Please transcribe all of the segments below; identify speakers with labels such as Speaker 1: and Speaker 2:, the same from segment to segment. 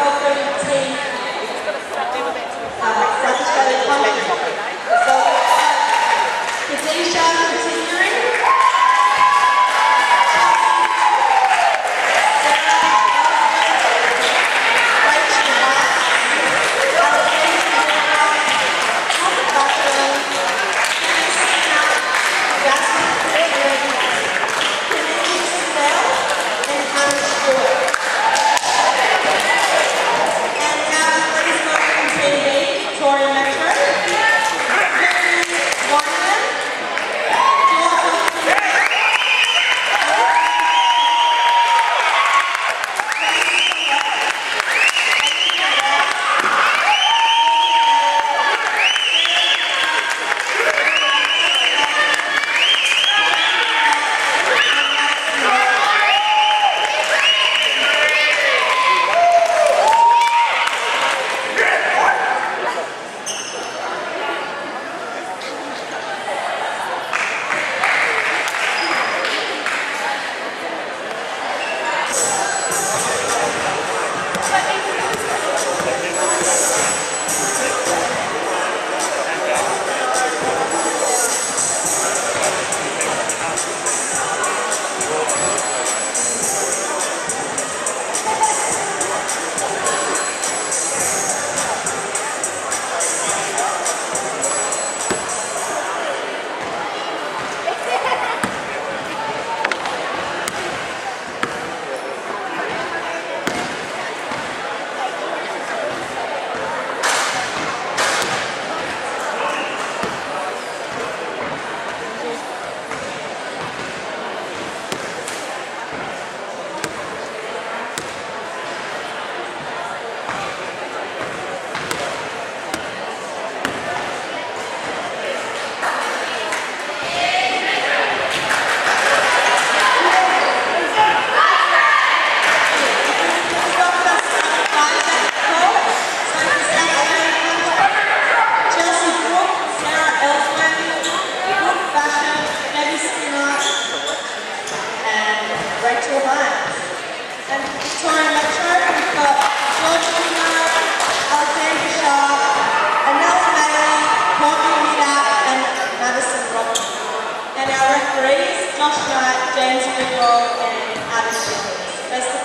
Speaker 1: 안녕하세요.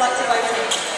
Speaker 1: what do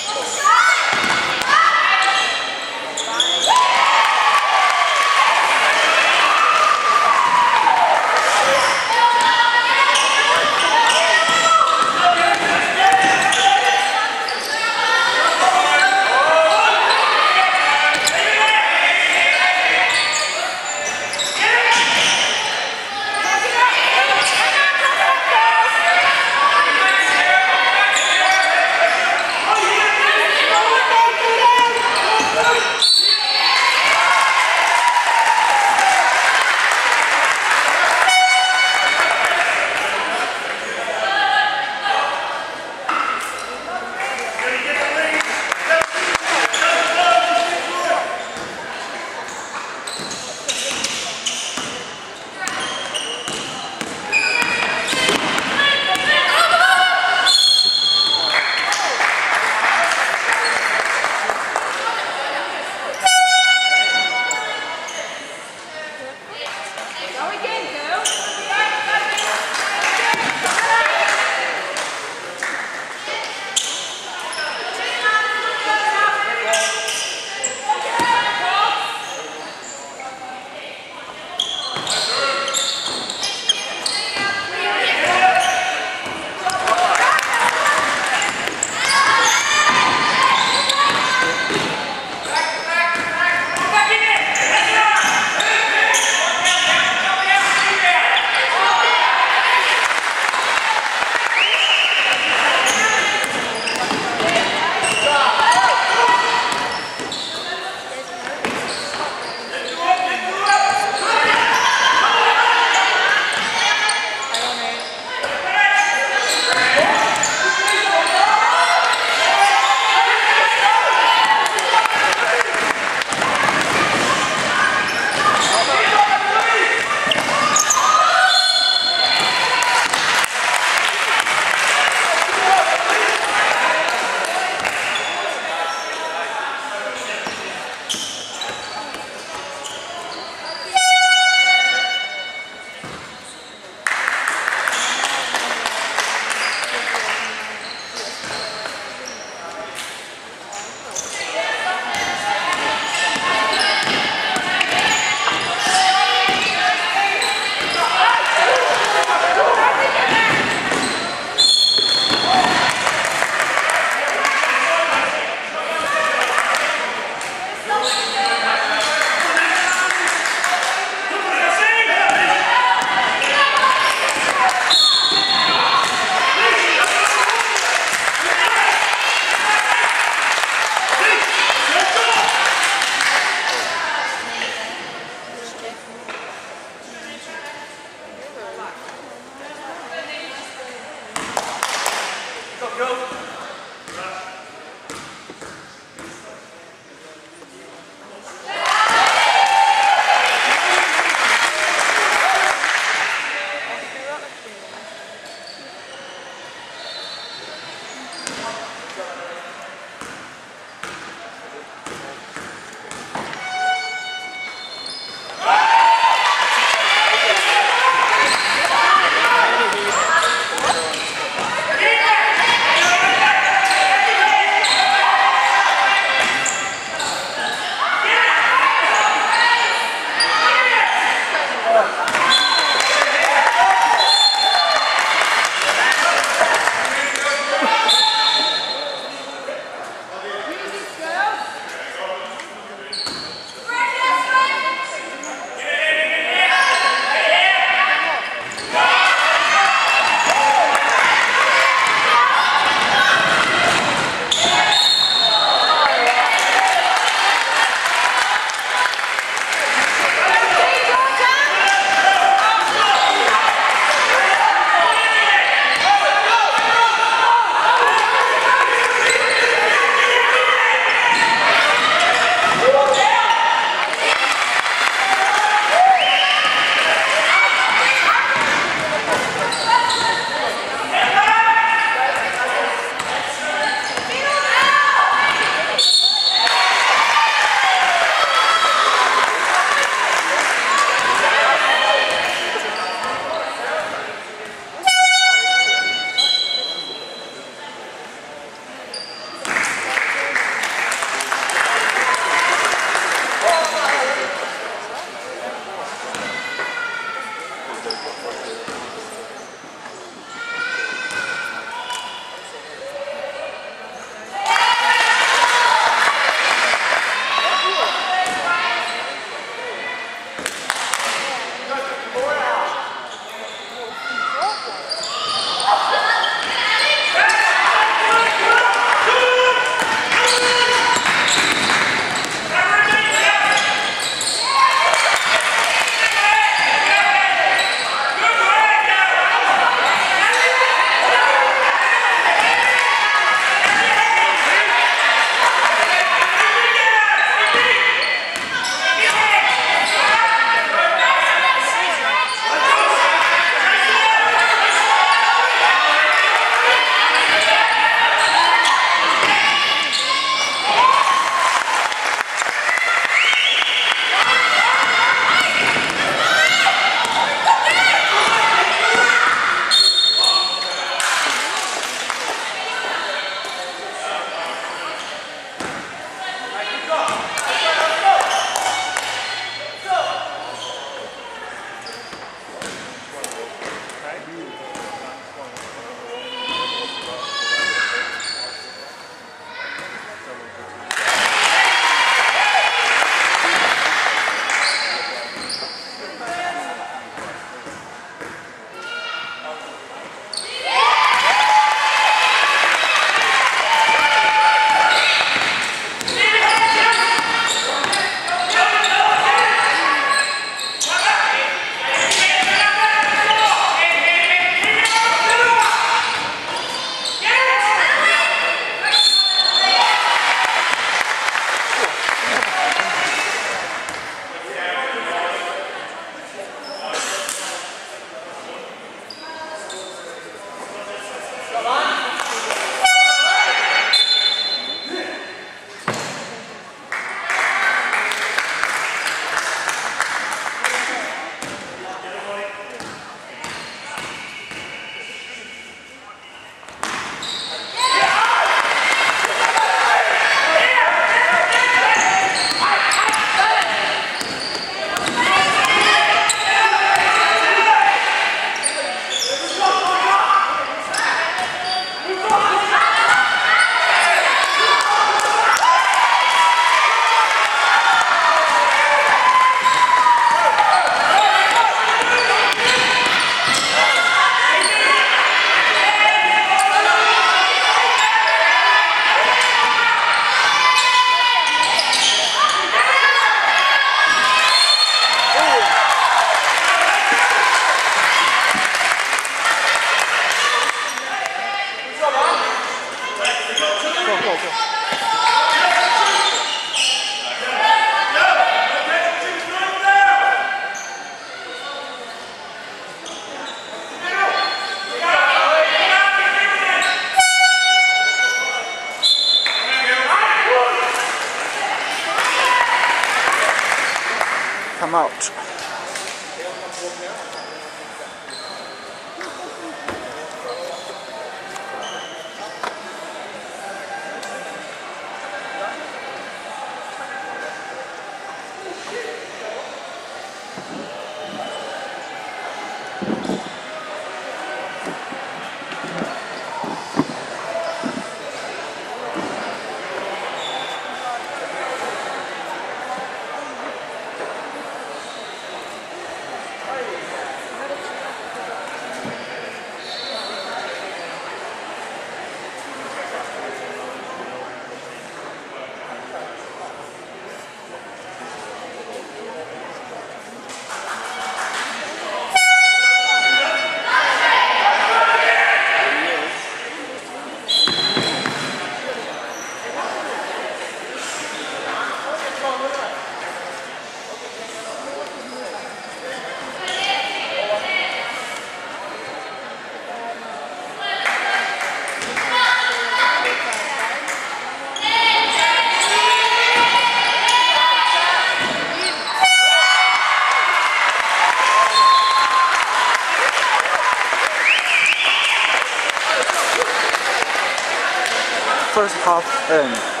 Speaker 2: First half end.